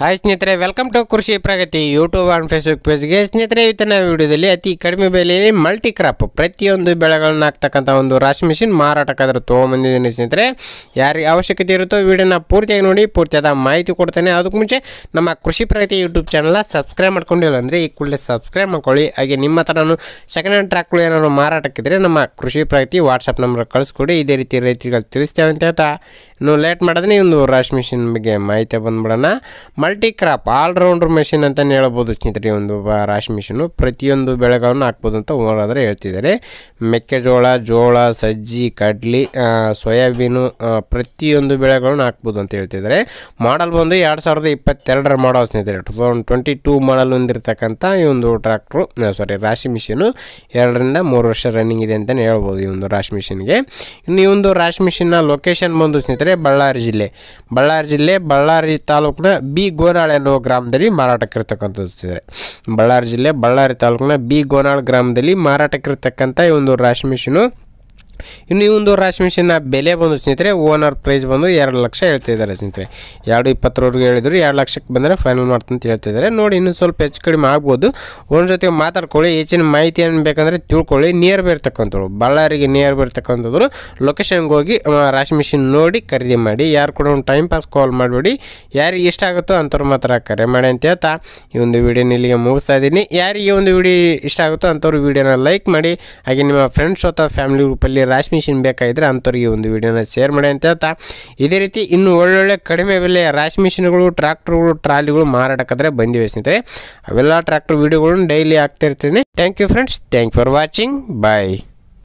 Hi ಸ್ನೇಹಿತರೆ welcome to Krishi Pragati YouTube and Facebook ಪೇಜ್ಗೆ ಸ್ನೇಹಿತರೆ, ಇವತ್ತಿನ ವಿಡಿಯೋದಲ್ಲಿ ಅತಿ ಕಡಿಮೆ ಬೆಲೆಯಲ್ಲಿ ಮಲ್ಟಿ ಕ್ರಾಪ್ ಪ್ರತಿಯೊಂದು ಬೆಳೆಗಳನ್ನ ಹಾಕ್ತಕ್ಕಂಥ ಒಂದು ರಾಶಿ ಮಿಷಿನ್ ಮಾರಾಟಕ್ಕಾದ್ರೆ ತೊಗೊಂಬಂದಿದ್ದೀನಿ ಸ್ನೇಹಿತರೆ. ಯಾರಿಗೆ ಅವಶ್ಯಕತೆ ಇರುತ್ತೋ ವಿಡಿಯೋನ ಪೂರ್ತಿಯಾಗಿ ನೋಡಿ, ಪೂರ್ತಿಯಾದ ಮಾಹಿತಿ ಕೊಡ್ತೇನೆ. ಅದಕ್ಕೆ ಮುಂಚೆ ನಮ್ಮ ಕೃಷಿ ಪ್ರಗತಿ ಯೂಟ್ಯೂಬ್ ಚಾನಲ್ನ ಸಬ್ಸ್ಕ್ರೈಬ್ ಮಾಡ್ಕೊಂಡಿಲ್ಲ ಅಂದರೆ ಈ ಕೂಡಲೇ ಸಬ್ಸ್ಕ್ರೈಬ್ ಮಾಡ್ಕೊಳ್ಳಿ. ಹಾಗೆ ನಿಮ್ಮ ಹತ್ರನೂ ಸೆಕೆಂಡ್ ಹ್ಯಾಂಡ್ ಟ್ರ್ಯಾಕ್ಗಳು ಏನಾದ್ರು ಮಾರಾಟಕ್ಕಿದ್ರೆ ನಮ್ಮ ಕೃಷಿ ಪ್ರಗತಿ ವಾಟ್ಸಪ್ ನಂಬರ್ ಕಳಿಸ್ಕೊಡಿ. ಇದೇ ರೀತಿ ರೈತರಿಗೆ ತಿಳಿಸ್ತೇವೆ ಅಂತ ಹೇಳ್ತಾ ಇನ್ನು ಲೇಟ್ ಮಾಡಿದ್ರೆ ಒಂದು ರಾಶಿ ಮಿಷಿನ್ ಬಗ್ಗೆ ಮಾಹಿತಿ ಬಂದ್ಬಿಡೋಣ. ಮಲ್ಟಿ ಕ್ರಾಪ್ ಆಲ್ರೌಂಡರ್ ಮೆಷಿನ್ ಅಂತಲೇ ಹೇಳ್ಬೋದು ಸ್ನೇಹಿತರೆ ಒಂದು ರಾಶ್ ಮಿಷಿನು ಪ್ರತಿಯೊಂದು ಬೆಳೆಗಳನ್ನು ಹಾಕ್ಬೋದು ಅಂತ ಓನರಾದರೆ ಹೇಳ್ತಿದ್ದಾರೆ. ಮೆಕ್ಕೆಜೋಳ, ಜೋಳ, ಸಜ್ಜಿ, ಕಡ್ಲಿ ಸೋಯಾಬೀನು ಪ್ರತಿಯೊಂದು ಬೆಳೆಗಳನ್ನು ಹಾಕ್ಬೋದು ಅಂತ ಹೇಳ್ತಿದ್ದಾರೆ. ಮಾಡಲ್ ಬಂದು ಎರಡು ಸಾವಿರದ ಇಪ್ಪತ್ತೆರಡರ ಮಾಡಲ್ ಸ್ನೇಹಿತರೆ. Two thousand twenty two model ಹೊಂದಿರತಕ್ಕಂಥ ಈ ಒಂದು ಟ್ರ್ಯಾಕ್ಟ್ರು ಸಾರಿ ರಾಶಿ ಮಿಷಿನು ಎರಡರಿಂದ ಮೂರು ವರ್ಷ ರನ್ನಿಂಗ್ ಇದೆ ಅಂತಲೇ ಹೇಳ್ಬೋದು ಈ ಒಂದು ರಾಶಿ ಮಿಷಿನ್ಗೆ ಇನ್ನು ಈ ಒಂದು ರಾಶಿ ಮಿಷಿನ್ನ ಲೊಕೇಶನ್ ಬಂದು ಸ್ನೇಹಿತರೆ ಬಳ್ಳಾರಿ ಜಿಲ್ಲೆ. ಬಳ್ಳಾರಿ ಜಿಲ್ಲೆ, ಬಳ್ಳಾರಿ ತಾಲೂಕಿನ ಬಿ ಗೋನಾಳ್ ಎನ್ನುವ ಗ್ರಾಮದಲ್ಲಿ ಮಾರಾಟಕ್ಕಿರ್ತಕ್ಕಂಥದ್ದು ಬಳ್ಳಾರಿ ಜಿಲ್ಲೆ, ಬಳ್ಳಾರಿ ತಾಲೂಕಿನ ಬಿ ಗೋನಾಳ್ ಗ್ರಾಮದಲ್ಲಿ ಮಾರಾಟಕ್ಕಿರ್ತಕ್ಕಂಥ ಈ ಒಂದು ರಾಶಿ ಮಿಷಿನು ಇನ್ನು ಈ ಒಂದು ರಾಶಿ ಮಿಷಿನ್ನ ಬೆಲೆ ಬಂದು ಸ್ನೇಹಿತರೆ ಓನರ್ ಪ್ರೈಸ್ ಬಂದು ಎರಡು ಲಕ್ಷ ಹೇಳ್ತಿದ್ದಾರೆ ಸ್ನೇಹಿತರೆ. ಎರಡು ಇಪ್ಪತ್ತರವರೆಗೂ ಹೇಳಿದ್ರು, ಎರಡು ಲಕ್ಷಕ್ಕೆ ಬಂದರೆ ಫೈನಲ್ ಮಾಡ್ತಂತ ಹೇಳ್ತಿದ್ದಾರೆ ನೋಡಿ, ಇನ್ನೂ ಸ್ವಲ್ಪ ಹೆಚ್ಚು ಕಡಿಮೆ ಆಗ್ಬೋದು. ಒಂದು ಜೊತೆ ಮಾತಾಡ್ಕೊಳ್ಳಿ, ಹೆಚ್ಚಿನ ಮಾಹಿತಿ ಏನು ಬೇಕಂದರೆ ತಿಳ್ಕೊಳ್ಳಿ. ನಿಯರ್ ಬೈ ಇರ್ತಕ್ಕಂಥವ್ರು ಬಳ್ಳಾರಿಗೆ ನಿಯರ್ ಬೈ ಇರ್ತಕ್ಕಂಥವ್ರು ಲೊಕೇಶನ್ಗೆ ಹೋಗಿ ರಾಶಿ ಮಿಷಿನ್ ನೋಡಿ ಖರೀದಿ ಮಾಡಿ. ಯಾರು ಕೂಡ ಒಂದು ಟೈಮ್ ಪಾಸ್ ಕಾಲ್ ಮಾಡಬೇಡಿ. ಯಾರಿಗೆ ಇಷ್ಟ ಆಗುತ್ತೋ ಅಂಥವ್ರು ಮಾತ್ರ ಕರೆ ಮಾಡಿ ಅಂತ ಹೇಳ್ತಾ ಈ ಒಂದು ವಿಡಿಯೋನ ಇಲ್ಲಿಗೆ ಮುಗಿಸ್ತಾ ಇದ್ದೀನಿ. ಯಾರಿಗೆ ಒಂದು ವಿಡಿಯೋ ಇಷ್ಟ ಆಗುತ್ತೋ ಅಂಥವ್ರು ವಿಡಿಯೋನ ಲೈಕ್ ಮಾಡಿ. ಹಾಗೆ ನಿಮ್ಮ ಫ್ರೆಂಡ್ಸ್ ಅಥವಾ ಫ್ಯಾಮಿಲಿ ಗ್ರೂಪಲ್ಲಿ ರಾಶಿ ಮಿಷಿನ್ ಬೇಕಾಗಿದ್ದರೆ ಅಂಥವ್ರಿಗೆ ಒಂದು ವಿಡಿಯೋನ ಶೇರ್ ಮಾಡಿ ಅಂತ ಹೇಳ್ತಾ. ಇದೇ ರೀತಿ ಇನ್ನು ಒಳ್ಳೊಳ್ಳೆ ಕಡಿಮೆ ಬೆಲೆಯ ರಾಶಿ ಮಿಷಿನ್ಗಳು, ಟ್ರ್ಯಾಕ್ಟರ್ಗಳು, ಟ್ರಾಲಿಗಳು ಮಾರಾಟಕ್ಕಾದ್ರೆ ಬಂದಿವೆ ಸ್ನೇಹಿತರೆ. ಅವೆಲ್ಲ ಟ್ರಾಕ್ಟರ್ ವೀಡಿಯೋಗಳನ್ನು daily ಹಾಕ್ತಿರ್ತೀನಿ thank you friends thank for watching bye